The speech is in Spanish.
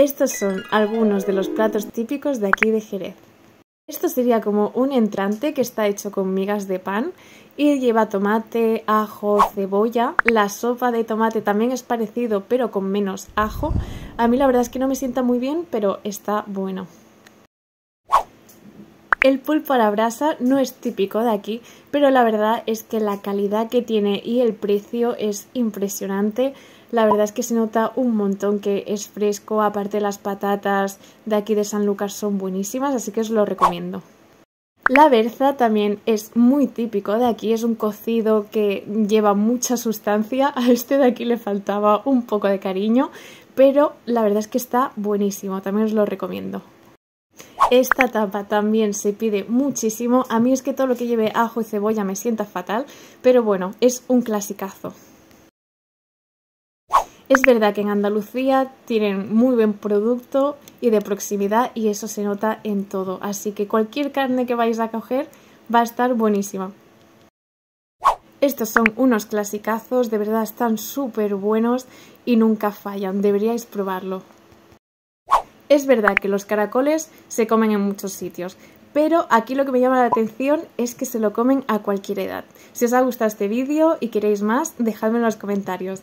Estos son algunos de los platos típicos de aquí de Jerez. Esto sería como un entrante que está hecho con migas de pan y lleva tomate, ajo, cebolla. La sopa de tomate también es parecido pero con menos ajo. A mí la verdad es que no me sienta muy bien pero está bueno. El pulpo a la brasa no es típico de aquí, pero la verdad es que la calidad que tiene y el precio es impresionante. La verdad es que se nota un montón que es fresco, aparte las patatas de aquí de San Lucas son buenísimas, así que os lo recomiendo. La berza también es muy típico de aquí, es un cocido que lleva mucha sustancia, a este de aquí le faltaba un poco de cariño, pero la verdad es que está buenísimo, también os lo recomiendo. Esta tapa también se pide muchísimo, a mí es que todo lo que lleve ajo y cebolla me sienta fatal, pero bueno, es un clasicazo. Es verdad que en Andalucía tienen muy buen producto y de proximidad y eso se nota en todo, así que cualquier carne que vais a coger va a estar buenísima. Estos son unos clasicazos, de verdad están súper buenos y nunca fallan, deberíais probarlo. Es verdad que los caracoles se comen en muchos sitios, pero aquí lo que me llama la atención es que se lo comen a cualquier edad. Si os ha gustado este vídeo y queréis más, dejadme en los comentarios.